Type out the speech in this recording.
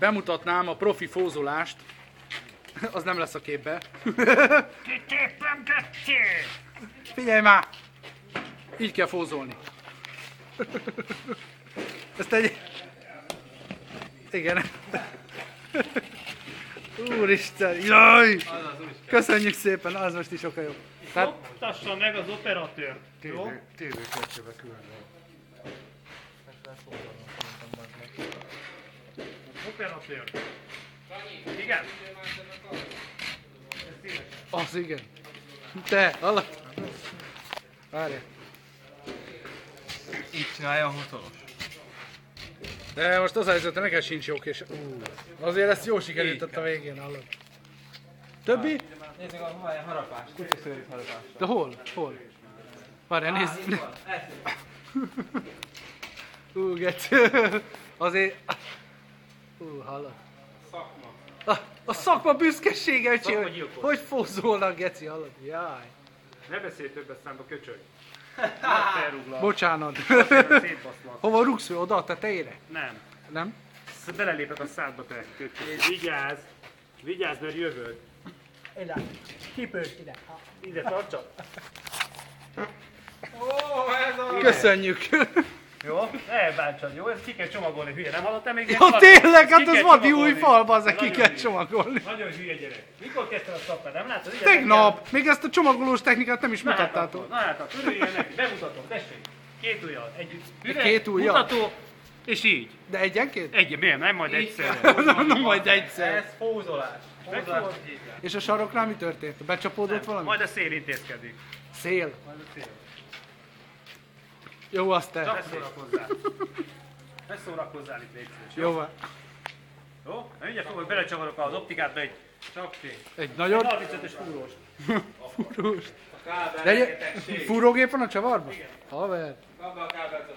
bemutatnám a profi fózolást. Az nem lesz a képbe. Kitépem ketté! Figyelj már! Így kell fózolni. Ezt egy... Igen. Úristen, jaj! Köszönjük szépen, az most is sokkal jobb. Tehát Tassa meg az operatőr. Jó? TV, TV2-be külön. Operatőr. Igen? Az igen. Te, hallod? Várj. Így csinálja a motoros. De most az a helyzet, hogy neked sincs jó kés. Ú, azért ezt jó sikerült ott a végén, hallod? Többi? Nézzük a haján harapás, kutyaszőrűt harapás. De hol? Hol? Várjál, nézd. Ú, geci. Azért... Ú, hallod? Szakma. A, a szakma büszkesége, öcsi, hogy, hogy fózolnak, geci, hallod? Jaj. Ne beszélj többet számba, köcsög. Felrúglak. Bocsánat. Szétbaszlak. Hova rúgsz ő? Oda a tetejére? Nem. Nem? Belelépek a szádba, te köcsög. Vigyázz. Vigyázz, mert jövök. Ide. Kipős ide. Ha. Ide tartsa. Ó, ez a... Köszönjük. Jó? Ne bántsad, jó? Ezt ki kell csomagolni, hülye. Nem hallottál még? Ja, tényleg, hát az vadi új csomagolni. fal, bazzeg, ki kell csomagolni. Nagyon hülye gyerek. Mikor kezdted a szappát? Nem látod? Ugye, Tegnap, még ezt a csomagolós technikát nem is Na hát mutattátok. na hát akkor, örüljön neki, bemutatom, tessék. Két ujjal, együtt. Üveg, Két ujjal? Mutató, és így. De egyenként? Egy, miért? Nem majd egyszerre. Na majd egyszer. Ez fózolás. Fózolás. És a saroknál mi történt? Becsapódott valami? Majd a szél intézkedik. Szél. Majd a szél. Jó, azt te. szórakozzál. Ne szórakozzál itt, szíves, jó? Van. Jó? Na mindjárt fogok, belecsavarok az optikádba egy csak fény. Egy nagyon 35-ös fúrós. furós. A kábel De egy fúrógép van a csavarban? Haver. Kapd a kábelt.